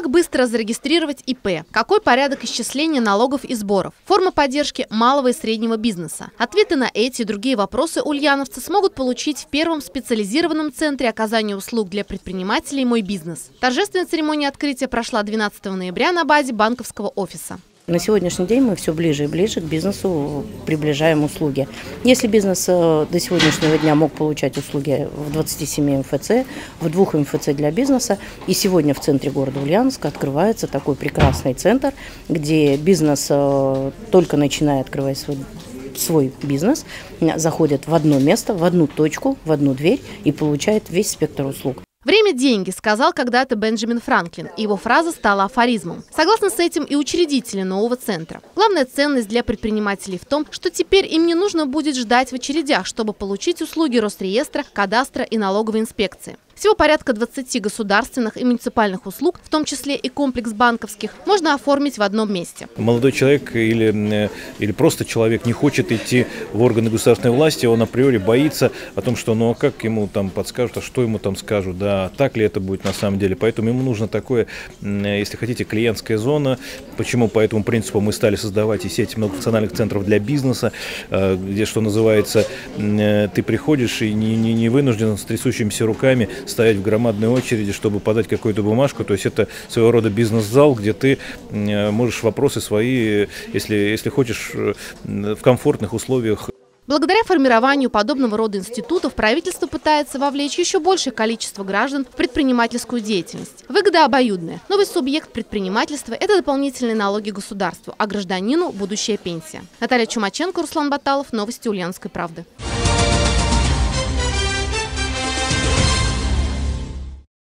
Как быстро зарегистрировать ИП? Какой порядок исчисления налогов и сборов? Форма поддержки малого и среднего бизнеса? Ответы на эти и другие вопросы ульяновцы смогут получить в первом специализированном центре оказания услуг для предпринимателей «Мой бизнес». Торжественная церемония открытия прошла 12 ноября на базе банковского офиса. На сегодняшний день мы все ближе и ближе к бизнесу приближаем услуги. Если бизнес э, до сегодняшнего дня мог получать услуги в 27 МФЦ, в двух МФЦ для бизнеса, и сегодня в центре города Ульяновска открывается такой прекрасный центр, где бизнес э, только начиная открывать свой свой бизнес, заходит в одно место, в одну точку, в одну дверь и получает весь спектр услуг. Время – деньги, сказал когда-то Бенджамин Франклин, и его фраза стала афоризмом. Согласны с этим и учредители нового центра. Главная ценность для предпринимателей в том, что теперь им не нужно будет ждать в очередях, чтобы получить услуги Росреестра, кадастра и налоговой инспекции. Всего порядка 20 государственных и муниципальных услуг, в том числе и комплекс банковских, можно оформить в одном месте. Молодой человек или, э, или просто человек не хочет идти в органы государственной власти, он априори боится о том, что ну а как ему там подскажут, а что ему там скажут, да, так ли это будет на самом деле. Поэтому ему нужно такое, если хотите, клиентская зона. Почему по этому принципу мы стали создавать и сеть многофункциональных центров для бизнеса, э, где, что называется, э, ты приходишь и не, не, не вынужден с трясущимися руками стоять в громадной очереди, чтобы подать какую-то бумажку. То есть это своего рода бизнес-зал, где ты э, можешь вопросы свои, если, если хочешь, э, в комфортных условиях Благодаря формированию подобного рода институтов правительство пытается вовлечь еще большее количество граждан в предпринимательскую деятельность. Выгода обоюдная. Новый субъект предпринимательства – это дополнительные налоги государству, а гражданину – будущая пенсия. Наталья Чумаченко, Руслан Баталов. Новости Ульяновской правды.